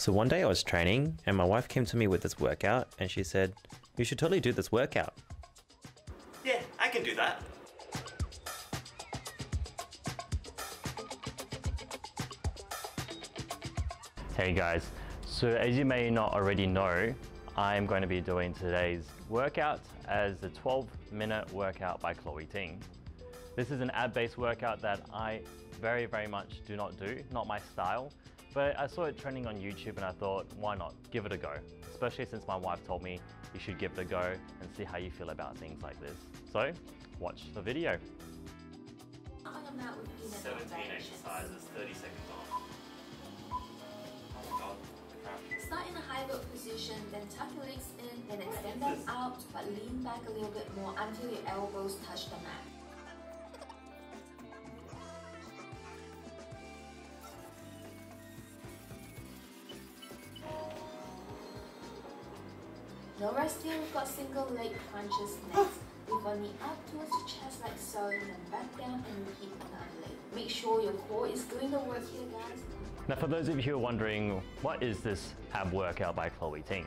So one day I was training and my wife came to me with this workout and she said, You should totally do this workout. Yeah, I can do that. Hey guys, so as you may not already know, I'm going to be doing today's workout as the 12 minute workout by Chloe Ting. This is an ab-based workout that I very, very much do not do, not my style, but I saw it trending on YouTube and I thought, why not? Give it a go. Especially since my wife told me you should give it a go and see how you feel about things like this. So, watch the video. 17 exercises, 30 seconds on. Oh Start in a high boat position, then tuck your legs in, then extend them out, but lean back a little bit more until your elbows touch the mat. No resting, we've got single leg crunches next. With knee up towards the chest like so, and then back down and repeat another leg. Make sure your core is doing the work here guys. Now for those of you who are wondering, what is this ab workout by Chloe Ting?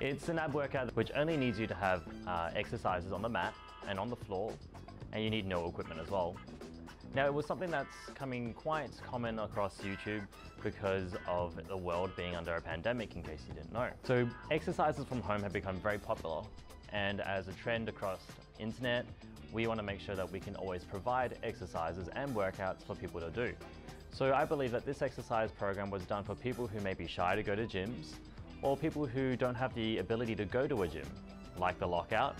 It's an ab workout which only needs you to have uh, exercises on the mat and on the floor, and you need no equipment as well. Now, it was something that's coming quite common across YouTube because of the world being under a pandemic, in case you didn't know. So exercises from home have become very popular. And as a trend across internet, we want to make sure that we can always provide exercises and workouts for people to do. So I believe that this exercise program was done for people who may be shy to go to gyms, or people who don't have the ability to go to a gym, like the lockout,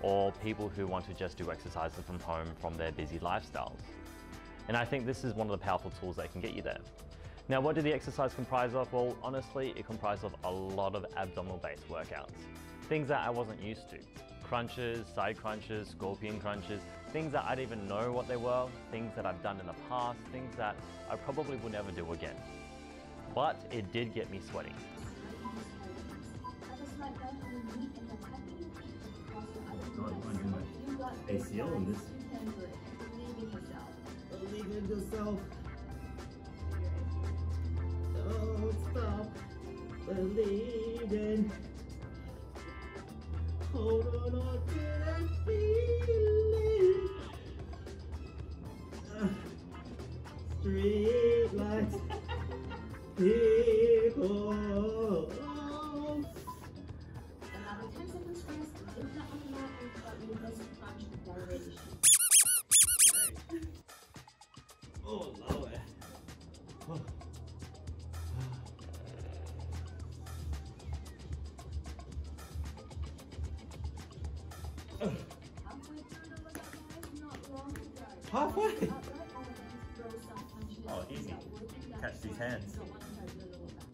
or people who want to just do exercises from home from their busy lifestyles. And I think this is one of the powerful tools that can get you there. Now, what did the exercise comprise of? Well, honestly, it comprised of a lot of abdominal-based workouts. Things that I wasn't used to. Crunches, side crunches, scorpion crunches, things that I didn't even know what they were, things that I've done in the past, things that I probably will never do again. But it did get me sweating. ACL in this. Believe in yourself. Don't stop believing. Hold on, on to that feeling. Uh, street lights. People. Another 10 punches. Oh, easy. Start working down Catch these hands. Don't want to hurt your lower back.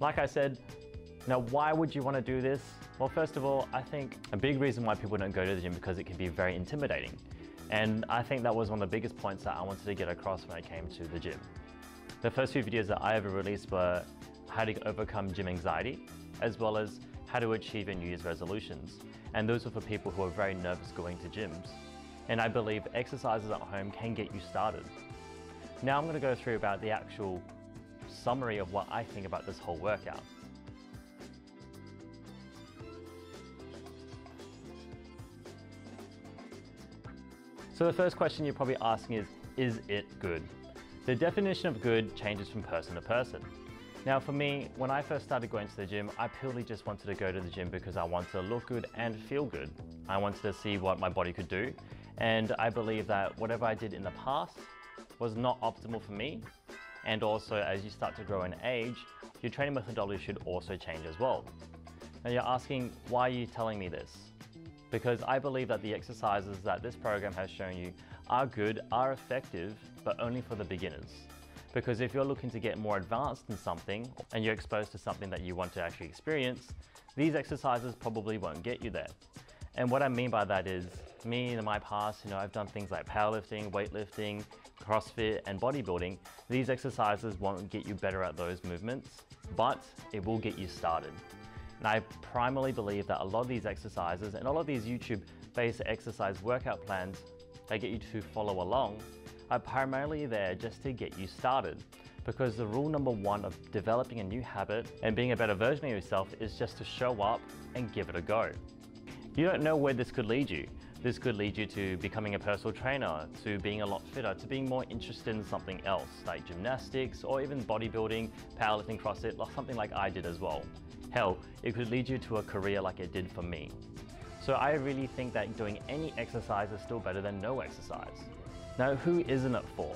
Like I said, now why would you want to do this? Well, first of all, I think a big reason why people don't go to the gym because it can be very intimidating. And I think that was one of the biggest points that I wanted to get across when I came to the gym. The first few videos that I ever released were how to overcome gym anxiety, as well as how to achieve your New Year's resolutions. And those were for people who are very nervous going to gyms. And I believe exercises at home can get you started. Now I'm going to go through about the actual summary of what I think about this whole workout. So the first question you're probably asking is, is it good? The definition of good changes from person to person. Now for me, when I first started going to the gym, I purely just wanted to go to the gym because I wanted to look good and feel good. I wanted to see what my body could do. And I believe that whatever I did in the past was not optimal for me. And also as you start to grow in age, your training methodology should also change as well. Now you're asking, why are you telling me this? Because I believe that the exercises that this program has shown you are good, are effective, but only for the beginners. Because if you're looking to get more advanced in something and you're exposed to something that you want to actually experience, these exercises probably won't get you there. And what I mean by that is, me in my past, you know, I've done things like powerlifting, weightlifting, CrossFit, and bodybuilding. These exercises won't get you better at those movements, but it will get you started. And I primarily believe that a lot of these exercises and a lot of these YouTube based exercise workout plans that get you to follow along are primarily there just to get you started. Because the rule number one of developing a new habit and being a better version of yourself is just to show up and give it a go. You don't know where this could lead you. This could lead you to becoming a personal trainer, to being a lot fitter, to being more interested in something else, like gymnastics or even bodybuilding, powerlifting, CrossFit, something like I did as well. Hell, it could lead you to a career like it did for me. So I really think that doing any exercise is still better than no exercise. Now, who isn't it for?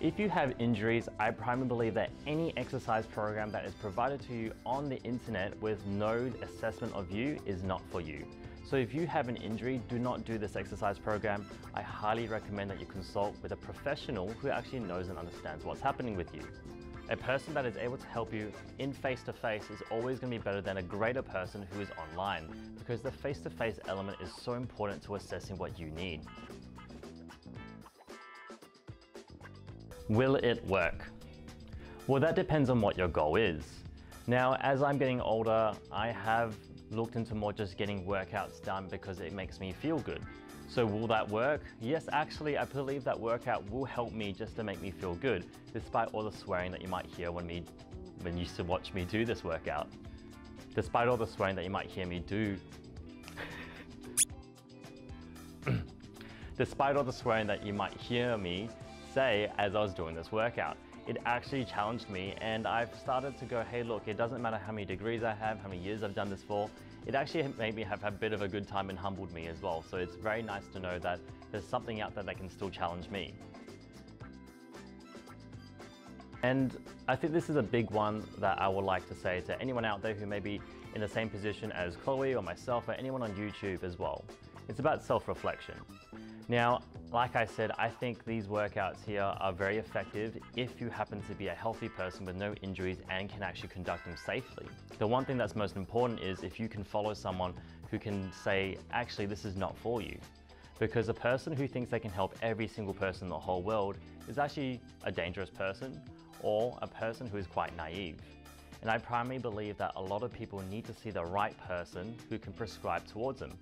If you have injuries, I primarily believe that any exercise program that is provided to you on the internet with no assessment of you is not for you. So if you have an injury, do not do this exercise program. I highly recommend that you consult with a professional who actually knows and understands what's happening with you. A person that is able to help you in face-to-face -face is always going to be better than a greater person who is online because the face-to-face -face element is so important to assessing what you need. Will it work? Well, that depends on what your goal is. Now, as I'm getting older, I have looked into more just getting workouts done because it makes me feel good. So will that work? Yes, actually, I believe that workout will help me just to make me feel good, despite all the swearing that you might hear when, me, when you used to watch me do this workout. Despite all the swearing that you might hear me do, despite all the swearing that you might hear me say as I was doing this workout. It actually challenged me and I've started to go, hey look, it doesn't matter how many degrees I have, how many years I've done this for, it actually made me have a bit of a good time and humbled me as well. So it's very nice to know that there's something out there that can still challenge me. And I think this is a big one that I would like to say to anyone out there who may be in the same position as Chloe or myself or anyone on YouTube as well. It's about self-reflection. Now, like I said, I think these workouts here are very effective if you happen to be a healthy person with no injuries and can actually conduct them safely. The one thing that's most important is if you can follow someone who can say, actually, this is not for you. Because a person who thinks they can help every single person in the whole world is actually a dangerous person or a person who is quite naive. And I primarily believe that a lot of people need to see the right person who can prescribe towards them.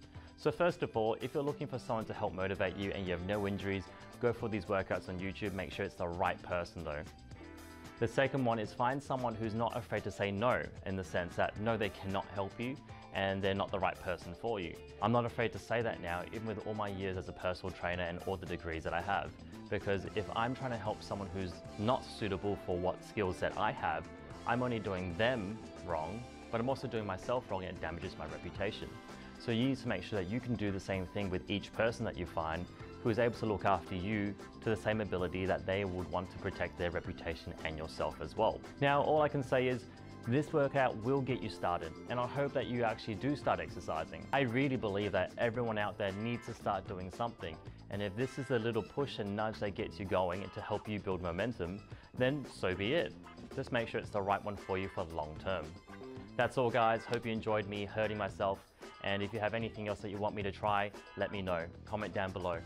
So first of all, if you're looking for someone to help motivate you and you have no injuries, go for these workouts on YouTube, make sure it's the right person though. The second one is find someone who's not afraid to say no in the sense that no, they cannot help you and they're not the right person for you. I'm not afraid to say that now, even with all my years as a personal trainer and all the degrees that I have. Because if I'm trying to help someone who's not suitable for what skills that I have, I'm only doing them wrong, but I'm also doing myself wrong and it damages my reputation. So you need to make sure that you can do the same thing with each person that you find who is able to look after you to the same ability that they would want to protect their reputation and yourself as well. Now, all I can say is this workout will get you started and I hope that you actually do start exercising. I really believe that everyone out there needs to start doing something and if this is a little push and nudge that gets you going and to help you build momentum, then so be it. Just make sure it's the right one for you for the long term. That's all guys, hope you enjoyed me hurting myself and if you have anything else that you want me to try, let me know. Comment down below.